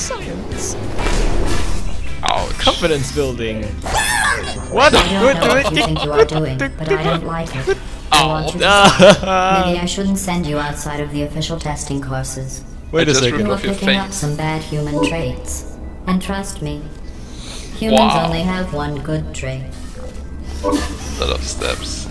Science. Ouch. Confidence building. What? I don't know what you think you are doing, but I don't like it. I want you to Ah. Maybe I shouldn't send you outside of the official testing courses. Wait a just second. You are Off your picking up some bad human traits. And trust me, humans Wow. only have one good trait. A lot of steps.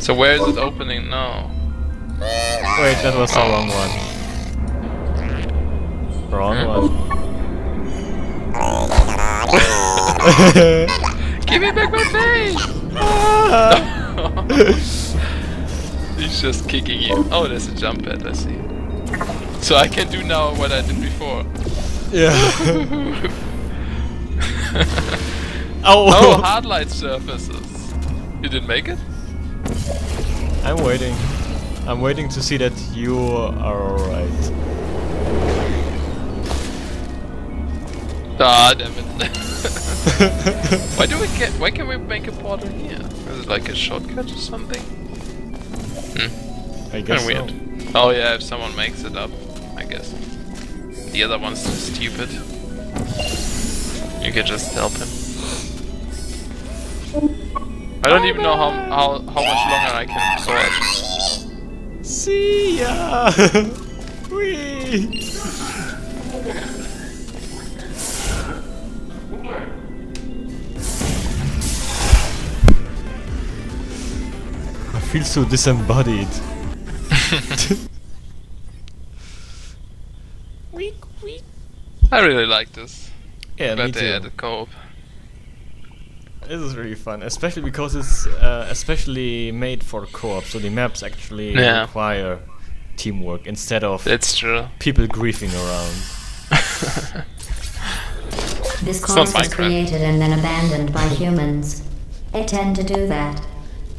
So where is it opening now? Wait, that was the wrong one. Wrong one. Give me back my face! He's just kicking you. Oh, there's a jump pad, I see. So I can do now what I did before. yeah. Oh, oh, hard light surfaces. You didn't make it? I'm waiting. I'm waiting to see that you are alright. Ah, damn it. why do we get? Why can we make a portal here? Is it like a shortcut or something? I guess of weird. Oh yeah, if someone makes it up, I guess. The other one's stupid. You could just help him. I don't even know how how how much longer I can sword. See ya! Whee! Feel so disembodied. weak, weak. I really like this. Yeah, me But they too. added co-op. This is really fun, especially because it's uh, especially made for co-op, so the maps actually Yeah. require teamwork instead of That's true. people griefing around. This not course was created and then abandoned by humans. They tend to do that.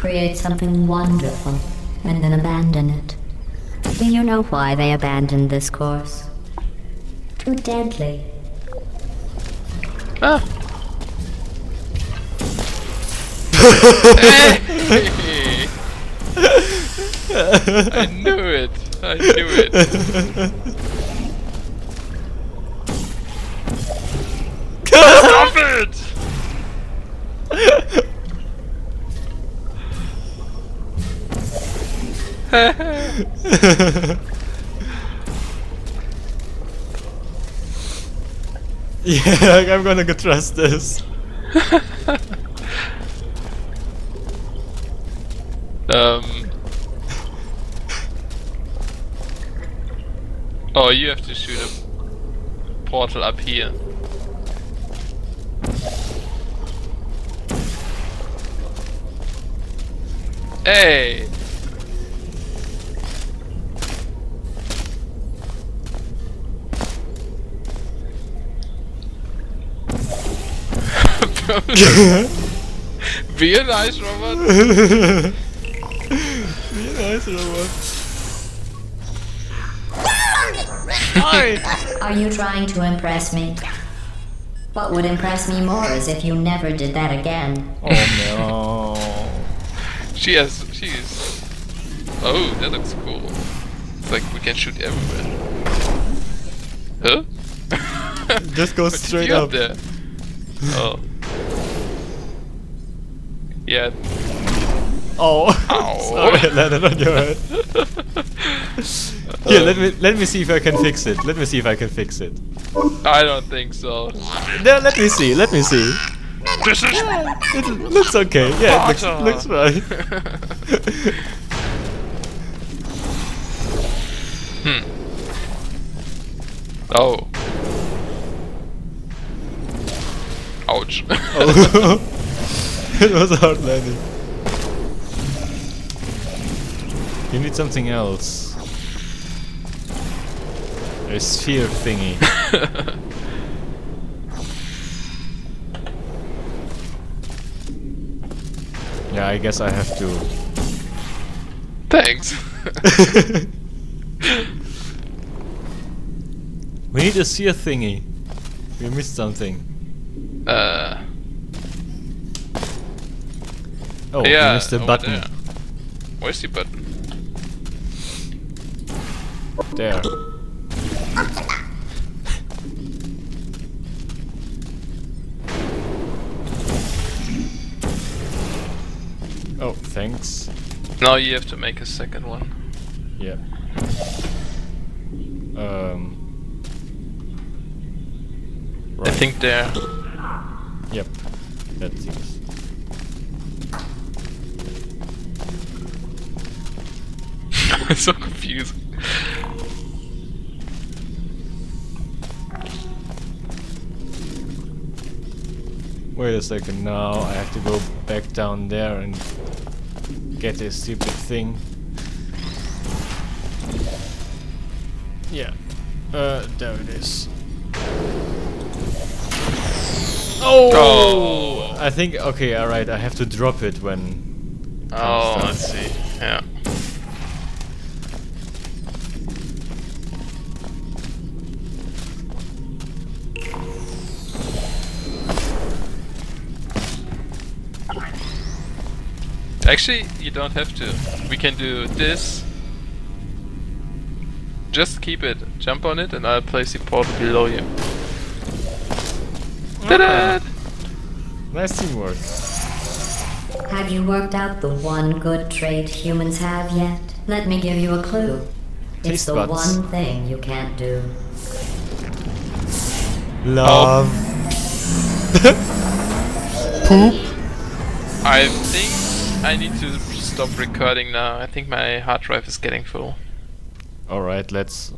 Create something wonderful and then abandon it. Do you know why they abandoned this course? Too deadly. Ah. Hey! I knew it. I knew it. Stop it! yeah, I'm gonna go trust this. Um. Oh, you have to shoot a portal up here. Hey! Be a nice Robert. Wie nice, robot. Hi! Are you trying to impress me? What would impress me more is if you never did that again. Oh no. She has. She's. Oh, that looks cool. It's like we can shoot everywhere. Huh? Just go straight you have up. there. Oh. Yeah. Oh, sorry, I landed on your head. Here, let me let me see if I can fix it. Let me see if I can fix it. I don't think so. No, let me see. Let me see. This is. It looks okay. Yeah, it looks, looks right. hmm. Oh. Ouch. Oh. it was a hard landing. You need something else. A sphere thingy. Yeah, I guess I have to. Thanks. we need a sphere thingy. We missed something. uh. Oh, yeah, you missed the oh, button. There. Where's the button? There. oh, thanks. Now you have to make a second one. Yeah. Um. Right. I think there. Yep. That seems. It's so confusing. Wait a second. Now I have to go back down there and get this stupid thing. Yeah. Uh, there it is. Oh! Oh. I think okay. All right. I have to drop it when. it Oh, down. let's see. Actually, you don't have to. We can do this. Just keep it. Jump on it, and I'll place the portal below you. Ta-da! Nice teamwork. Have you worked out the one good trait humans have yet? Let me give you a clue. It's the buds. one thing you can't do. Love. Oh. Poop I think I need to stop recording now. I think my hard drive is getting full. All right. Let's.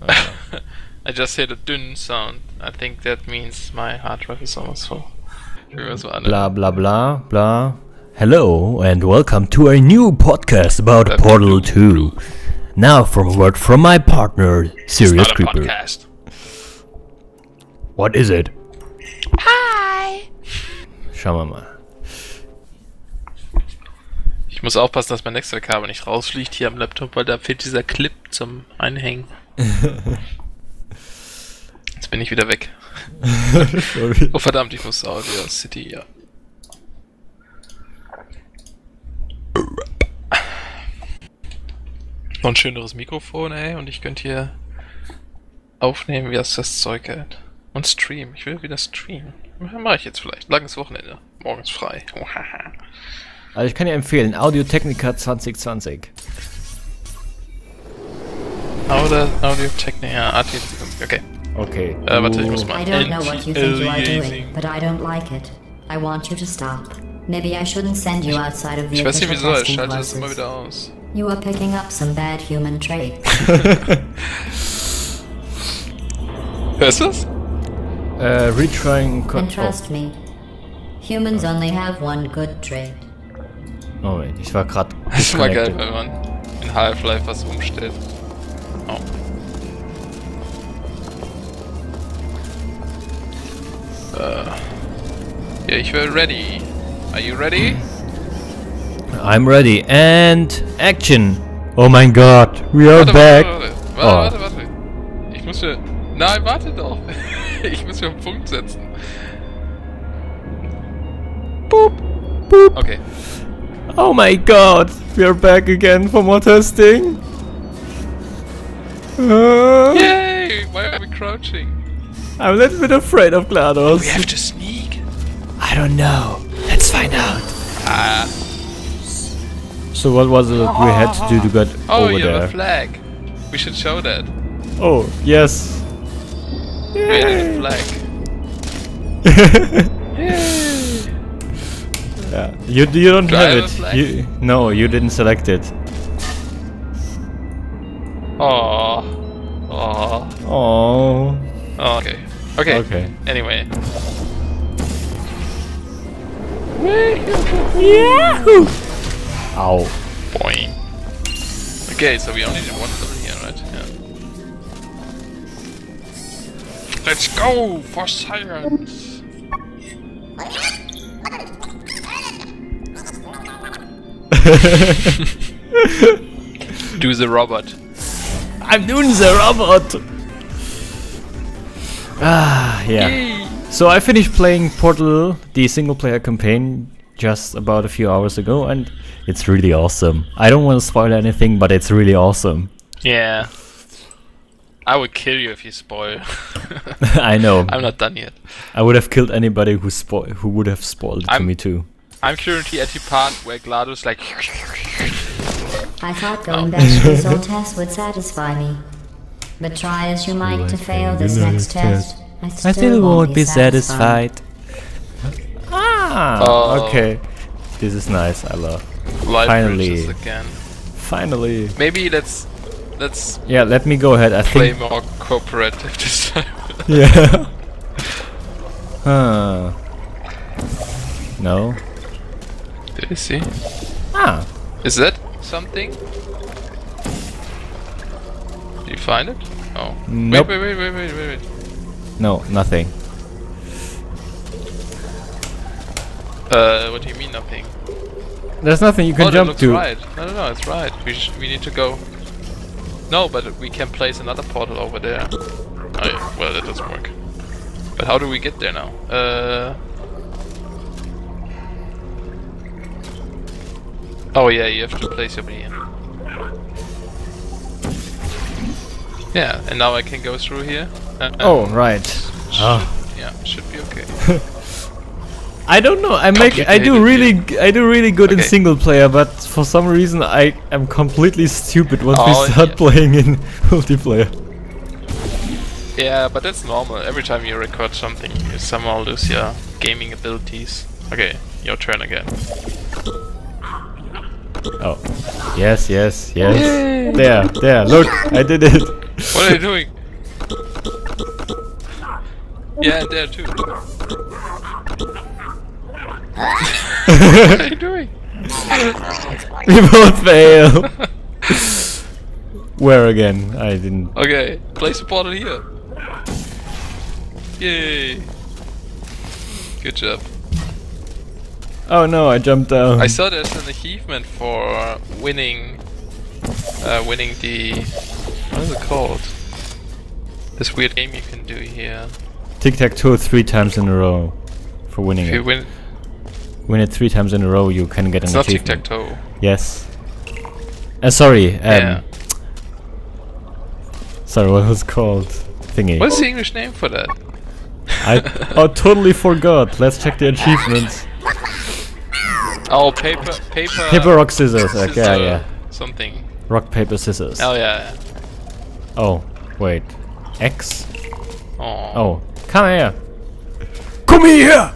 Uh, I just heard a dünn sound. I think that means my hard drive is almost full. Irgendwas war, ne? blah blah blah blah. Hello and welcome to a new podcast about That Portal 2. Now from a word from my partner, It's Serious not a Creeper. podcast. What is it? Hi. Schauen wir mal. Ich muss aufpassen, dass mein Netzwerkkabel nicht rausfliegt hier am Laptop, weil da fehlt dieser Clip zum Einhängen. Jetzt bin ich wieder weg. Oh verdammt, ich muss Audio City, ja. Noch ein schöneres Mikrofon, ey, und ich könnte hier aufnehmen, wie das das Zeug hält. Und streamen. Ich will wieder streamen. Mache ich jetzt vielleicht. Langes Wochenende. Morgens frei. Also ich kann dir empfehlen, Audio Technica 2020. Audio, Audio AT, okay. Okay. Äh, warte, ich muss du- mal. I don't know what you think you are Anti-aliasing. doing, but I don't like it. I want you to stop. Maybe I shouldn't send you outside of the Ich weiß nicht wieso, ich schalte das immer wieder aus. You are picking up some bad human traits. Hörst du das? Äh, retrying... Co And trust me, humans only have one good trait. Oh, Moment, ich war grad Das mal geil, wenn man in Half-Life was umstellt. Oh. Äh. Ja, ich will ready. Are you ready? I'm ready. And action. Oh mein Gott, we are Warte, back. warte, warte, Oh. warte, warte, warte. Ich muss mir... Nein, warte doch. ich muss mir einen Punkt setzen. Boop, boop. Okay. Oh my god, we are back again for more testing. Uh, Yay! Why are we crouching? I'm a little bit afraid of GLaDOS. We have to sneak. I don't know. Let's find out. Ah. So what was it we had to do to get Oh, over you have there? a flag. We should show that. oh, yes. We have a flag. Yeah. You you don't Do have have it. flag? You no, you didn't select it. Oh. Oh. Oh. Oh, okay. Okay. Okay. Anyway. Yahoo! Ow. Boing. Okay, so we only did one level here, right? Yeah. Let's go for science. Do the robot. I'm doing the robot. Ah, yeah. So I finished playing Portal, the single-player campaign, just about a few hours ago, and it's really awesome. I don't want to spoil anything, but it's really awesome. Yeah. I would kill you if you spoil. I know. I'm not done yet. I would have killed anybody who spo- who would have spoiled it to me too. I'm currently at the part where GLaDOS like I thought going back to this old test would satisfy me. But try as you might to fail this next test, I still, I still won't won't be satisfied. Ah, Oh. okay. This is nice. I love. live Finally. again. Finally. Maybe let's let's Yeah, let me go ahead. I think. play think. more cooperative this time. Yeah. huh. No. Did you see? Ah. Is that something? Did you find it? Oh. Nope. Wait, wait, wait, wait, wait, wait, wait. No, nothing. Uh, what do you mean nothing? There's nothing you oh, can that jump to. right. No, no, no, it's right. We sh we need to go. No, but we can place another portal over there. Oh, yeah. well, that doesn't work. But how do we get there now? Uh. Oh yeah, you have to place over here. Yeah, and now I can go through here. Uh, uh, Oh, right. Ah. yeah, should be okay. I don't know. I make. I do Complicated, really. g- I do really good in single player, but for some reason I am completely stupid once Oh, we start yeah. playing in multiplayer. Yeah, but that's normal. Every time you record something, you somehow lose your gaming abilities. Okay, your turn again. Oh. Yes, yes, yes. There, there. Look, I did it. What are you doing? Yeah, there too. what are you doing? we both fail. Where again? I didn't. Okay, place a portal here. Yay! Good job. Oh no, I jumped down. I saw there's an achievement for winning, uh, winning the what is it called? This weird game you can do here. Tic tac toe three times in a row for winning If you it. win, Win it three times in a row, you can get an it's not tic-tac-toe. Yes. Uh, sorry. Um, Yeah. Sorry, what was it called? Thingy. What's the English name for that? I oh, totally forgot. Let's check the achievements. Oh, paper, paper, Paper, rock, scissors. Okay, scissor yeah. something. Rock, paper, scissors. Oh yeah. Oh, wait. X? Oh. Oh, come here. Come here!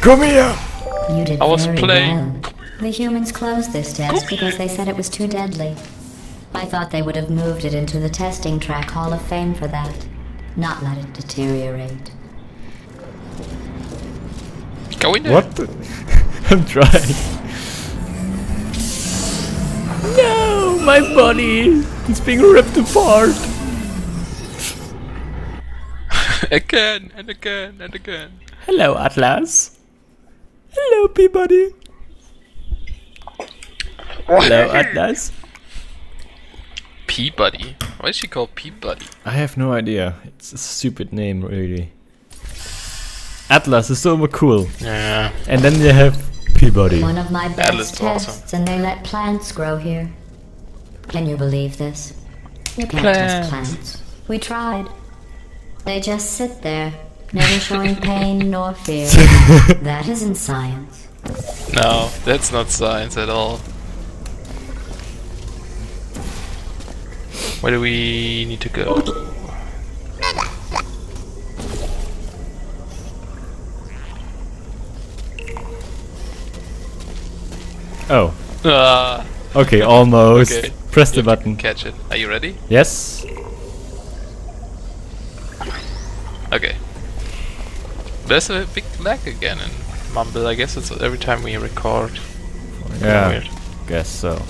Come here! You did I was very playing. well. The humans closed this test because they said it was too deadly. I thought they would have moved it into the testing track Hall of Fame for that, not let it deteriorate. Go in there. What? The- I'm trying. No, my body! It's being ripped apart! again and again and again. Hello, Atlas. Hello, P-body. Hello, Atlas. P-body. Why is she called P-body? I have no idea. It's a stupid name, really. Atlas is so cool. Yeah. And then they have P-body. One of my Atlas best is awesome. tests, and they let plants grow here. Can you believe this? You can't Plants. test plants. We tried. They just sit there, never showing pain nor fear. that isn't science. No, that's not science at all. Where do we need to go? Oh, Ah, okay, almost. okay. Press the button. Catch it. Are you ready? Yes? Okay. There's a big lag again in Mumble. I guess it's every time we record. Yeah, Weird. guess so.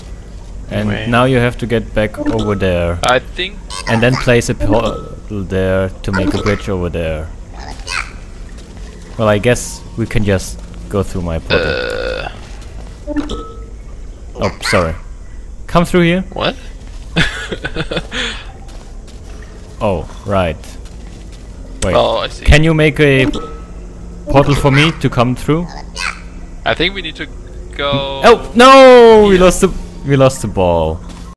And Wait. now you have to get back over there. I think And then place a portal there to make a bridge over there. Well, I guess we can just go through my portal. uh oh, sorry. Come through here? what? Oh, right. Wait. oh, I see. Can you make a portal for me to come through? I think we need to go. Oh no! We lost the we lost the ball.